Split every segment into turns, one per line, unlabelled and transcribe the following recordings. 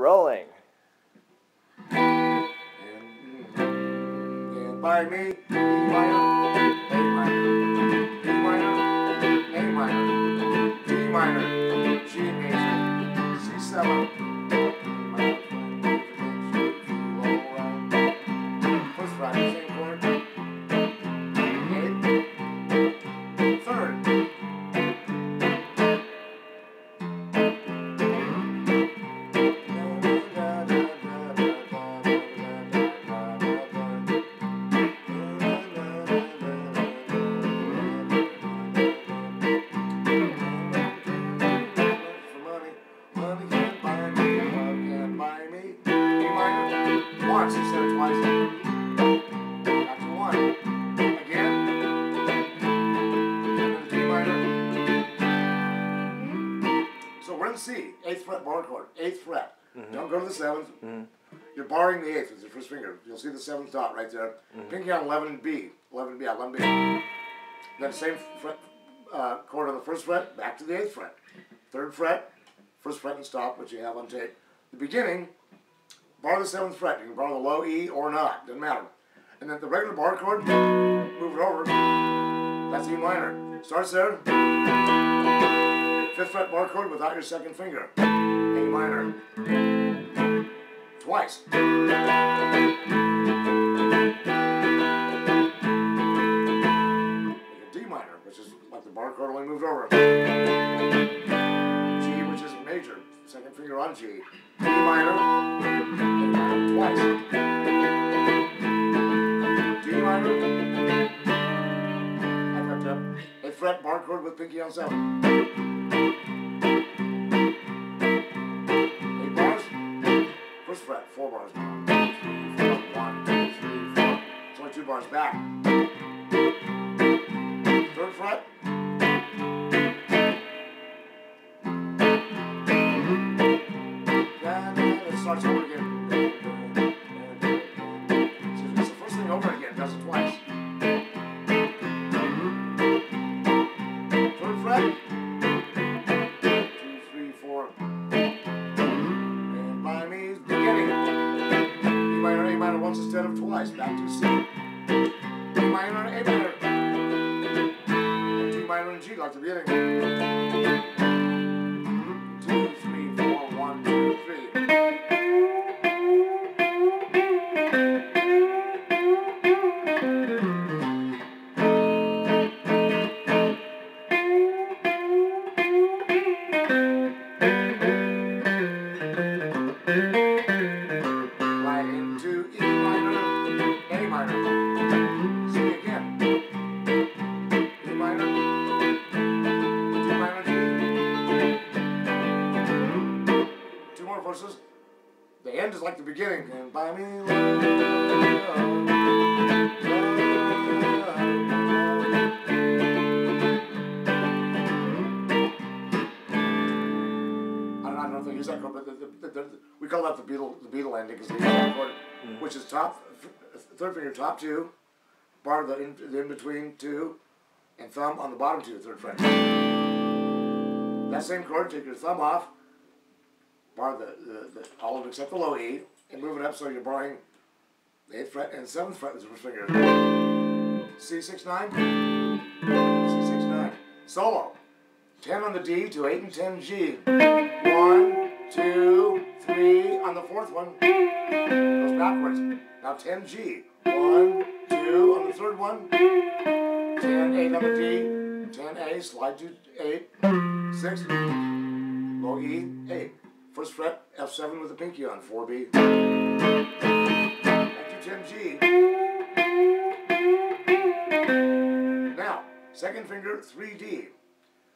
Rolling.
By me, Once instead of twice. Back to one. Again. D minor. Hmm? So we're in C, eighth fret bar chord, eighth fret. Mm-hmm. Don't go to the 7th you mm-hmm. You're barring the eighth with your first finger. You'll see the seventh dot right there. Mm-hmm. Pinky on 11 and B, 11 B, 11 B. Then same fret, uh, chord on the first fret, back to the eighth fret. Third fret, first fret and stop, which you have on tape. The beginning, bar the seventh fret. You can bar the low E or not, doesn't matter. And then the regular bar chord, move it over. That's E minor. Starts there. Fifth fret bar chord without your second finger. A minor. Twice. D minor, which is like the bar chord only moved over. G, which is major. Second finger on G. A minor Fret bar chord with pinky on seven. Eight bars. First fret, four bars. One, two, four. One, two, three, four. It's only two bars back. Once instead of twice. Back to C. E minor, A minor. And D minor and G like the beginning. Verses. The end is like the beginning. And by me, I don't, know if they use that chord, but the, the, the, the, we call that the Beatle the Beatle ending because they use that chord, mm-hmm. which is top third finger top two, bar the in, the in between two, and thumb on the bottom two third fret. That same chord, take your thumb off, bar the, the, the all of it except the low E, and move it up so you're barring the eighth fret and seventh fret with the first finger. C six nine, C six nine, solo. 10 on the D to 8 and 10 G. One, two, three. On the fourth one, goes backwards. Now 10 G. One, two. On the third one, 10, 8 on the D. 10 A, slide to 8. 6, low E, 8. First fret, F7 with the pinky on, 4B. Back to 10 G. Now, second finger, 3D.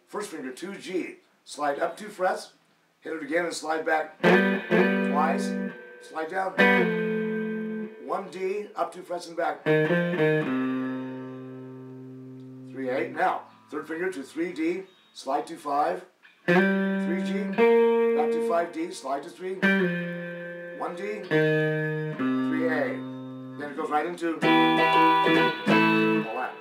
First finger, 2G. Slide up two frets, hit it again and slide back twice. Slide down. 1D, up two frets and back. 3A. Now, third finger to 3D, slide to 5. 3G, back to 5D, slide to 3. 1D, 3A. Then it goes right into all that.